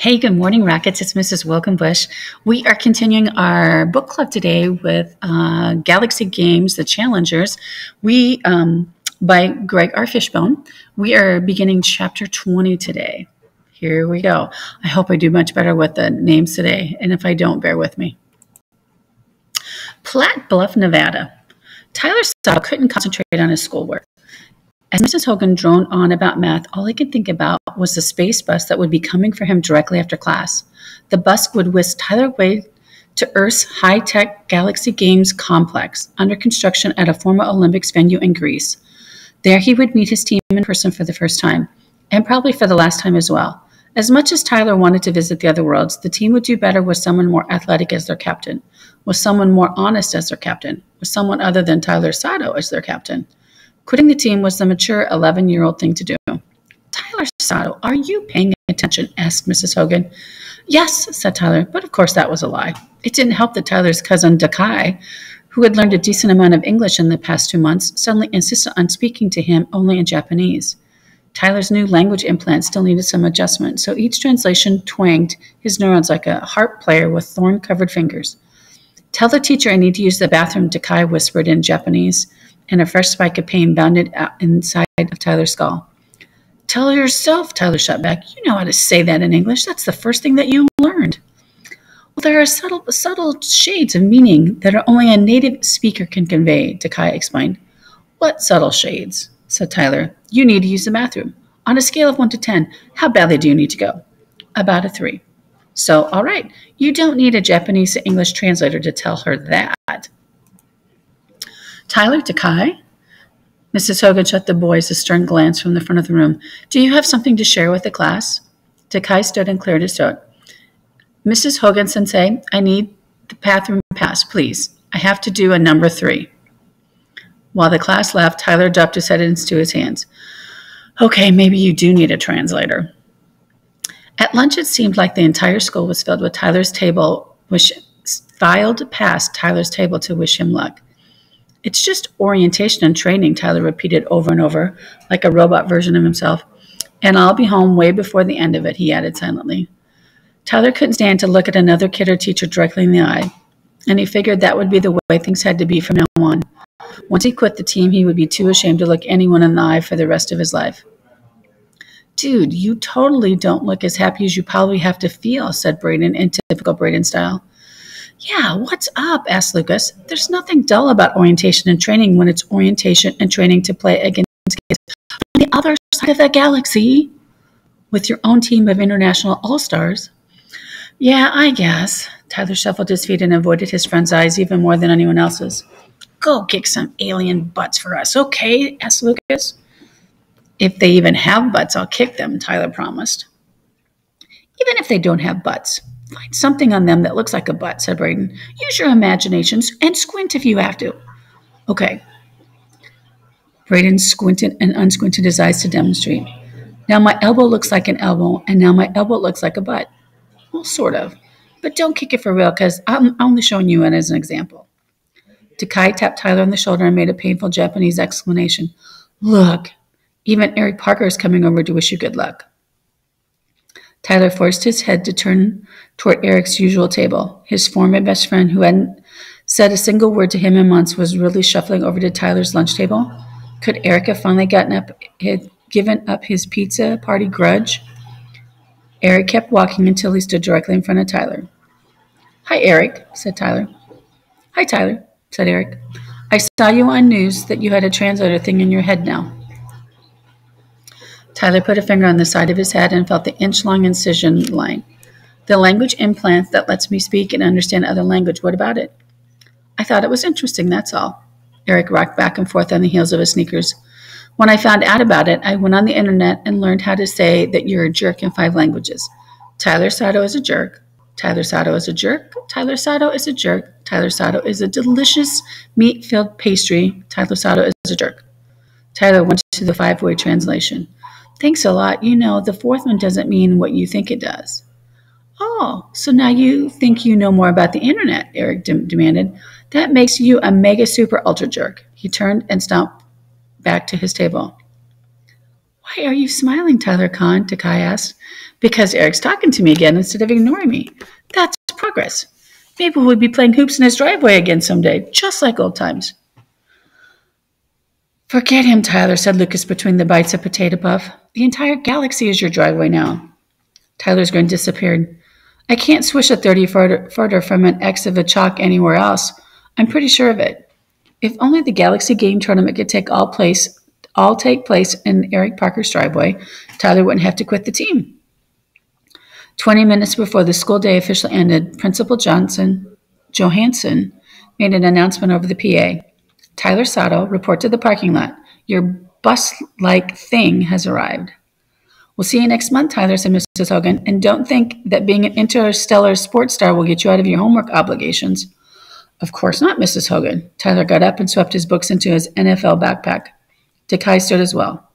Hey, good morning, Rockets. It's Mrs. Wilkenbush. We are continuing our book club today with uh, Galaxy Games, The Challengers. We, um, by Greg R. Fishbone. We are beginning chapter 20 today. Here we go. I hope I do much better with the names today, and if I don't, bear with me. Platte Bluff, Nevada. Tyler Sato couldn't concentrate on his schoolwork. As Mrs. Hogan droned on about math, all he could think about was the space bus that would be coming for him directly after class. The bus would whisk Tyler away to Earth's high tech Galaxy Games complex, under construction at a former Olympics venue in Greece. There he would meet his team in person for the first time, and probably for the last time as well. As much as Tyler wanted to visit the other worlds, the team would do better with someone more athletic as their captain, with someone more honest as their captain, with someone other than Tyler Sato as their captain. Quitting the team was the mature 11 year old thing to do. Tyler Sato, are you paying attention? asked Mrs. Hogan. Yes, said Tyler, but of course that was a lie. It didn't help that Tyler's cousin Dakai, who had learned a decent amount of English in the past two months, suddenly insisted on speaking to him only in Japanese. Tyler's new language implant still needed some adjustment, so each translation twanged his neurons like a harp player with thorn covered fingers. Tell the teacher I need to use the bathroom, Dakai whispered in Japanese and a fresh spike of pain bounded out inside of Tyler's skull. Tell yourself, Tyler shot back. You know how to say that in English. That's the first thing that you learned. Well, there are subtle, subtle shades of meaning that are only a native speaker can convey, Dakai explained. What subtle shades? said Tyler. You need to use the bathroom. On a scale of 1 to 10, how badly do you need to go? About a 3. So, all right, you don't need a Japanese to English translator to tell her that. Tyler Dakai? Mrs. Hogan shot the boys a stern glance from the front of the room. Do you have something to share with the class? Dakai stood and cleared his throat. Mrs. Hogan sensei, I need the bathroom pass, please. I have to do a number three. While the class laughed, Tyler dropped his head into his hands. Okay, maybe you do need a translator. At lunch, it seemed like the entire school was filled with Tyler's table, which filed past Tyler's table to wish him luck. It's just orientation and training, Tyler repeated over and over, like a robot version of himself. And I'll be home way before the end of it, he added silently. Tyler couldn't stand to look at another kid or teacher directly in the eye, and he figured that would be the way things had to be from now on. Once he quit the team, he would be too ashamed to look anyone in the eye for the rest of his life. Dude, you totally don't look as happy as you probably have to feel, said Braden in typical Braden style. Yeah, what's up? asked Lucas. There's nothing dull about orientation and training when it's orientation and training to play against kids on the other side of the galaxy with your own team of international all stars. Yeah, I guess. Tyler shuffled his feet and avoided his friend's eyes even more than anyone else's. Go kick some alien butts for us, okay? asked Lucas. If they even have butts, I'll kick them, Tyler promised. Even if they don't have butts, Find something on them that looks like a butt, said Braden. Use your imaginations and squint if you have to. Okay. Braden squinted and unsquinted his eyes to demonstrate. Now my elbow looks like an elbow, and now my elbow looks like a butt. Well, sort of. But don't kick it for real, because I'm only showing you it as an example. Dakai tapped Tyler on the shoulder and made a painful Japanese exclamation. Look, even Eric Parker is coming over to wish you good luck. Tyler forced his head to turn toward Eric's usual table. His former best friend, who hadn't said a single word to him in months, was really shuffling over to Tyler's lunch table. Could Eric have finally gotten up, had given up his pizza party grudge? Eric kept walking until he stood directly in front of Tyler. Hi, Eric, said Tyler. Hi, Tyler, said Eric. I saw you on news that you had a translator thing in your head now. Tyler put a finger on the side of his head and felt the inch long incision line. The language implant that lets me speak and understand other language. What about it? I thought it was interesting, that's all. Eric rocked back and forth on the heels of his sneakers. When I found out about it, I went on the internet and learned how to say that you're a jerk in five languages. Tyler Sato is a jerk. Tyler Sato is a jerk. Tyler Sato is a jerk. Tyler Sato is a delicious meat filled pastry. Tyler Sato is a jerk. Tyler went to the five way translation. Thanks a lot. You know, the fourth one doesn't mean what you think it does. Oh, so now you think you know more about the internet, Eric de- demanded. That makes you a mega super ultra jerk. He turned and stomped back to his table. Why are you smiling, Tyler -kun? Dakai asked. Because Eric's talking to me again instead of ignoring me. That's progress. Maybe we'll be playing hoops in his driveway again someday, just like old times. Forget him, Tyler, said Lucas between the bites of potato puff. The entire galaxy is your driveway now. Tyler's grin disappeared. I can't swish a 30 further from an X of a chalk anywhere else. I'm pretty sure of it. If only the Galaxy Game Tournament could take all place all take place in Eric Parker's driveway, Tyler wouldn't have to quit the team. Twenty minutes before the school day officially ended, Principal Johnson Johansson made an announcement over the PA. Tyler Sato, report to the parking lot. Your bus-like thing has arrived. We'll see you next month, Tyler, said Mrs. Hogan, and don't think that being an interstellar sports star will get you out of your homework obligations. Of course not, Mrs. Hogan. Tyler got up and swept his books into his NFL backpack. Dekai stood as well.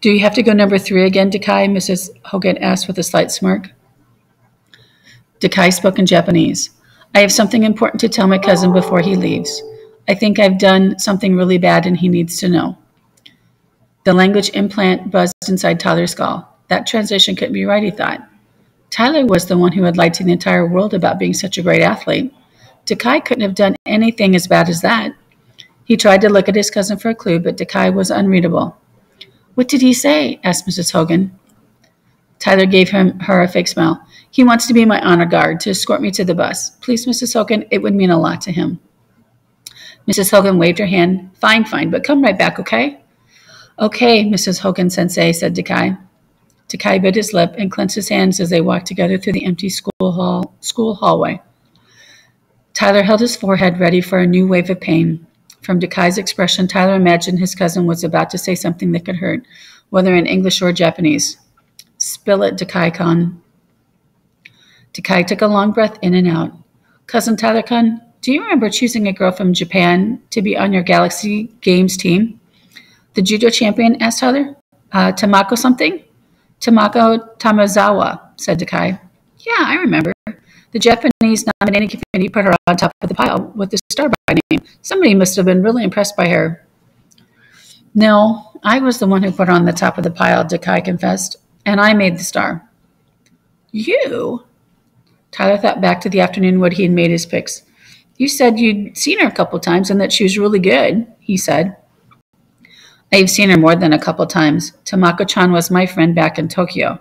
Do you have to go number three again, Dekai? Mrs. Hogan asked with a slight smirk. Dekai spoke in Japanese. I have something important to tell my cousin before he leaves. I think I've done something really bad and he needs to know. The language implant buzzed inside Tyler's skull. That translation couldn't be right, he thought. Tyler was the one who had lied to the entire world about being such a great athlete. Dekai couldn't have done anything as bad as that. He tried to look at his cousin for a clue, but Dekai was unreadable. What did he say? asked Mrs. Hogan. Tyler gave him her a fake smile. He wants to be my honor guard to escort me to the bus. Please, Mrs. Hogan, it would mean a lot to him. Mrs. Hogan waved her hand. Fine, fine, but come right back, okay? Okay, Mrs. Hogan sensei, said Dekai. Dekai bit his lip and clenched his hands as they walked together through the empty school hall school hallway. Tyler held his forehead ready for a new wave of pain. From Dekai's expression, Tyler imagined his cousin was about to say something that could hurt, whether in English or Japanese. Spill it, Dekai-kun. Dekai took a long breath in and out. Cousin Tyler-kun, do you remember choosing a girl from Japan to be on your Galaxy Games team? The judo champion asked Tyler. Uh, Tamako something? Tamako Tamazawa, said Dekai. Yeah, I remember. The Japanese nominating committee put her on top of the pile with the star by name. Somebody must have been really impressed by her. No, I was the one who put her on the top of the pile, Dekai confessed, and I made the star. You? Tyler thought back to the afternoon when he had made his picks. You said you'd seen her a couple times and that she was really good, he said. I've seen her more than a couple times. Tamako chan was my friend back in Tokyo.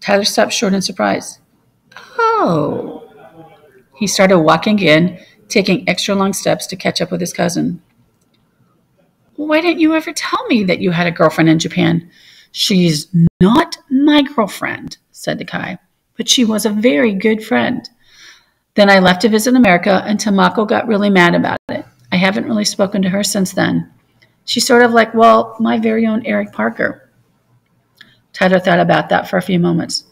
Tyler stopped short in surprise. Oh. He started walking in, taking extra long steps to catch up with his cousin. Why didn't you ever tell me that you had a girlfriend in Japan? She's not my girlfriend, said Dekai, but she was a very good friend. Then I left to visit America, and Tamako got really mad about it. I haven't really spoken to her since then. She's sort of like, well, my very own Eric Parker. Tyler thought about that for a few moments.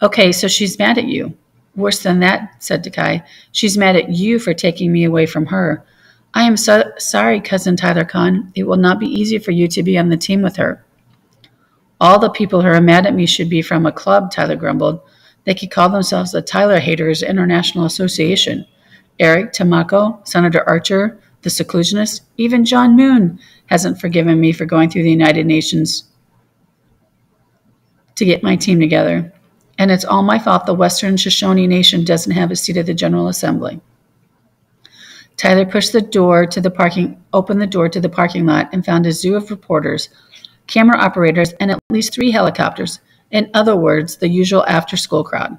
Okay, so she's mad at you. Worse than that, said Dekai. She's mad at you for taking me away from her. I am so sorry, cousin Tyler -kun. It will not be easy for you to be on the team with her. All the people who are mad at me should be from a club, Tyler grumbled. They could call themselves the Tyler Haters International Association. Eric Tamako, Senator Archer, the seclusionist, even John Moon hasn't forgiven me for going through the United Nations to get my team together and it's all my fault the Western Shoshone Nation doesn't have a seat at the General Assembly. Tyler pushed the door to the parking, opened the door to the parking lot, and found a zoo of reporters, camera operators, and at least three helicopters. In other words, the usual after-school crowd.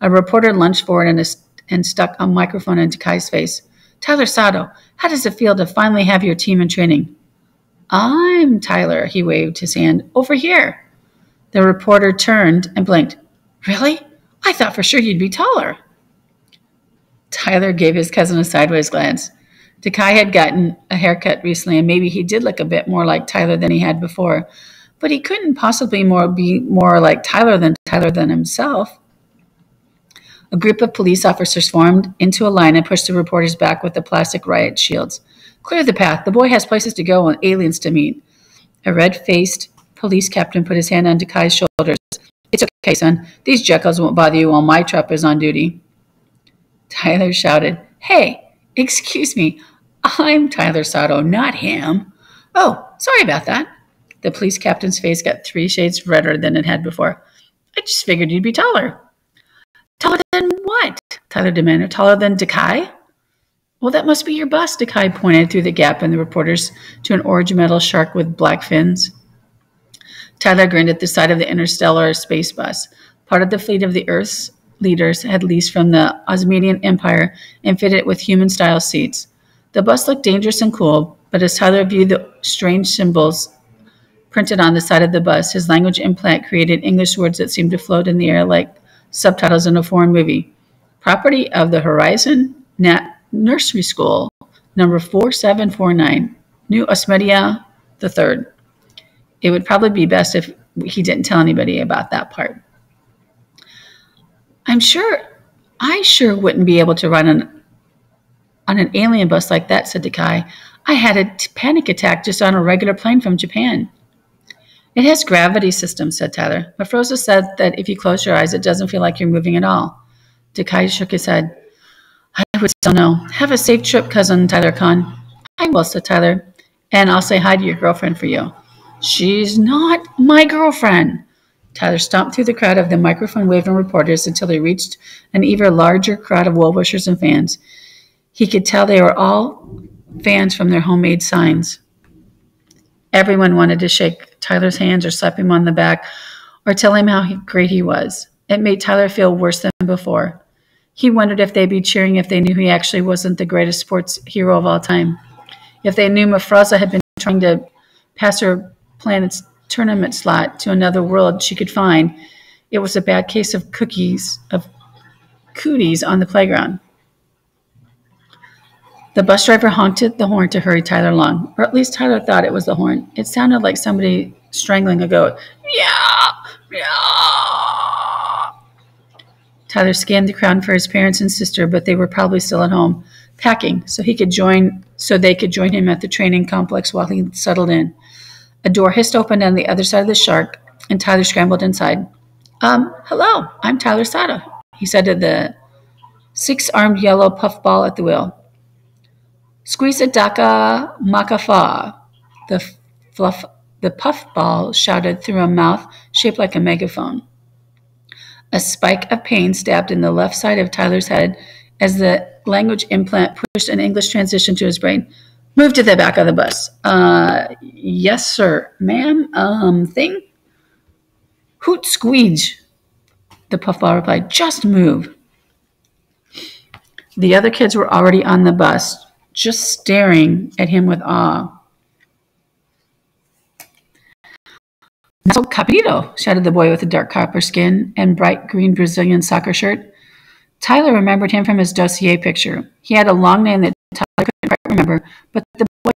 A reporter lunged forward and, and stuck a microphone into Kai's face. Tyler Sato, how does it feel to finally have your team in training? I'm Tyler, he waved his hand. Over here. The reporter turned and blinked. Really? I thought for sure you'd be taller. Tyler gave his cousin a sideways glance. Dekai had gotten a haircut recently, and maybe he did look a bit more like Tyler than he had before, but he couldn't possibly more be more like Tyler than Tyler than himself. A group of police officers formed into a line and pushed the reporters back with the plastic riot shields. Clear the path. The boy has places to go and aliens to meet. A red faced police captain put his hand on Dekai's shoulders. It's okay, son. These jackals won't bother you while my truck is on duty. Tyler shouted, Hey, excuse me. I'm Tyler Sato, not him. Oh, sorry about that. The police captain's face got three shades redder than it had before. I just figured you'd be taller. Taller than what? Tyler demanded. Taller than Dekai? Well, that must be your bus, Dekai pointed through the gap in the reporters to an orange metal shark with black fins. Tyler grinned at the side of the interstellar space bus, part of the fleet of the Earth's leaders had leased from the Osmidian Empire and fitted it with human style seats. The bus looked dangerous and cool, but as Tyler viewed the strange symbols printed on the side of the bus, his language implant created English words that seemed to float in the air like subtitles in a foreign movie. Property of the Horizon Nat Nursery School, number 4749, New Osmedia the Third. It would probably be best if he didn't tell anybody about that part. I'm sure, I sure wouldn't be able to run an, on an alien bus like that, said Dekai. I had a panic attack just on a regular plane from Japan. It has gravity systems, said Tyler. Mafrosa said that if you close your eyes, it doesn't feel like you're moving at all. Dekai shook his head. I would still know. Have a safe trip, cousin Tyler -kun. I will, said Tyler. And I'll say hi to your girlfriend for you. She's not my girlfriend. Tyler stomped through the crowd of the microphone waving reporters until he reached an even larger crowd of well wishers and fans. He could tell they were all fans from their homemade signs. Everyone wanted to shake Tyler's hands or slap him on the back or tell him how great he was. It made Tyler feel worse than before. He wondered if they'd be cheering if they knew he actually wasn't the greatest sports hero of all time. If they knew Mafrosa had been trying to pass her planet's tournament slot to another world she could find, it was a bad case of cookies, of cooties on the playground. The bus driver honked the horn to hurry Tyler along, or at least Tyler thought it was the horn. It sounded like somebody strangling a goat. Yeah, yeah. Tyler scanned the crowd for his parents and sister, but they were probably still at home, packing, so he could join so they could join him at the training complex while he settled in. A door hissed open on the other side of the shark, and Tyler scrambled inside. Um, hello, I'm Tyler Sato, he said to the six armed yellow puffball at the wheel. Squeeze a daka makafa, the fluff the puffball shouted through a mouth shaped like a megaphone. A spike of pain stabbed in the left side of Tyler's head as the language implant pushed an English transition to his brain. Move to the back of the bus. Uh, yes, sir. Ma'am, um, thing? Hoot squeege, the puffball replied. Just move. The other kids were already on the bus, just staring at him with awe. So Capito, shouted the boy with the dark copper skin and bright green Brazilian soccer shirt. Tyler remembered him from his dossier picture. He had a long name that Tyler couldn't quite remember, but the boy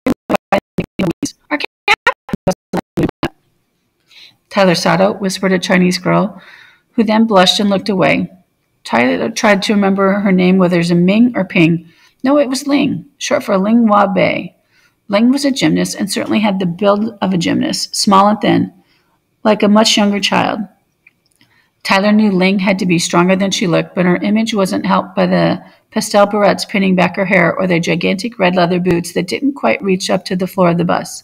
Our Tyler Sato whispered a Chinese girl, who then blushed and looked away. Tyler tried to remember her name, whether it was Ming or Ping. No, it was Ling, short for Ling Hua Bei. Ling was a gymnast and certainly had the build of a gymnast, small and thin like a much younger child. Tyler knew Ling had to be stronger than she looked, but her image wasn't helped by the pastel barrettes pinning back her hair or the gigantic red leather boots that didn't quite reach up to the floor of the bus.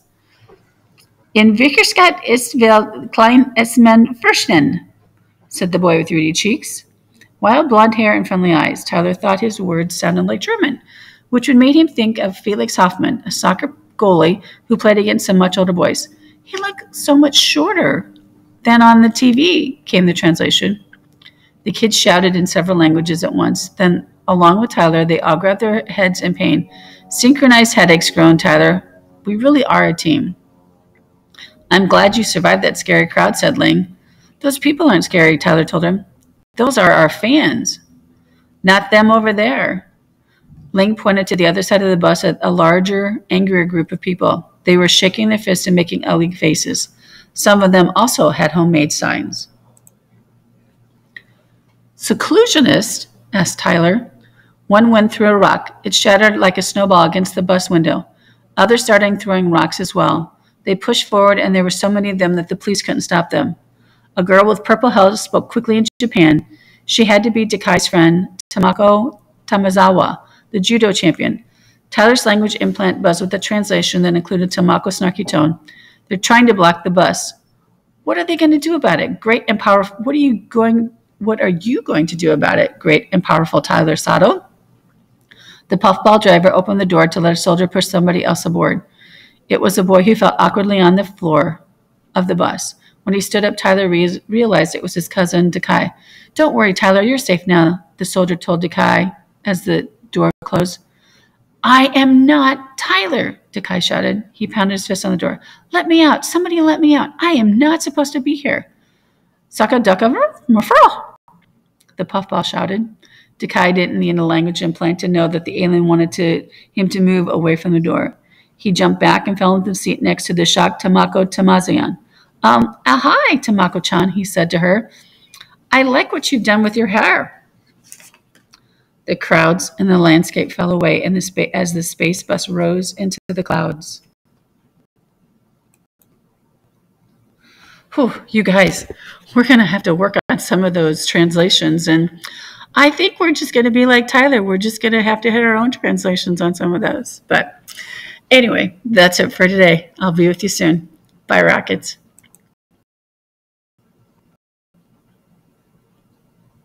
In Vickerskatt ist wel klein es man fürchten, said the boy with ruddy cheeks. Wild blond hair and friendly eyes, Tyler thought his words sounded like German, which would make him think of Felix Hoffman, a soccer goalie who played against some much older boys. He looked so much shorter than on the TV, came the translation. The kids shouted in several languages at once. Then, along with Tyler, they all grabbed their heads in pain. Synchronized headaches groaned Tyler. We really are a team. I'm glad you survived that scary crowd, said Ling. Those people aren't scary, Tyler told him. Those are our fans, not them over there. Ling pointed to the other side of the bus at a larger, angrier group of people. They were shaking their fists and making ugly faces. Some of them also had homemade signs. Seclusionist? asked Tyler. One went through a rock. It shattered like a snowball against the bus window. Others started throwing rocks as well. They pushed forward, and there were so many of them that the police couldn't stop them. A girl with purple hair spoke quickly in Japan. She had to be Dekai's friend, Tamako Tamazawa, the judo champion. Tyler's language implant buzzed with a translation that included Tamako's snarky tone. They're trying to block the bus. What are they going to do about it? Great and powerful. What are you going? What are you going to do about it? Great and powerful Tyler Sato. The puffball driver opened the door to let a soldier push somebody else aboard. It was a boy who fell awkwardly on the floor of the bus. When he stood up, Tyler re- realized it was his cousin, Dekai. Don't worry, Tyler, you're safe now, the soldier told Dekai as the door closed. I am not Tyler, Dekai shouted. He pounded his fist on the door. Let me out. Somebody let me out. I am not supposed to be here. Saka ducka the puffball shouted. Dekai didn't need a language implant to know that the alien wanted to, him to move away from the door. He jumped back and fell into the seat next to the shocked Tamako Tamazawa. Um, uh, hi, Tamako-chan, he said to her. I like what you've done with your hair. The crowds and the landscape fell away and the as the space bus rose into the clouds. Whew, you guys, we're going to have to work on some of those translations. And I think we're just going to be like Tyler. We're just going to have to hit our own translations on some of those. But anyway, that's it for today. I'll be with you soon. Bye, Rockets.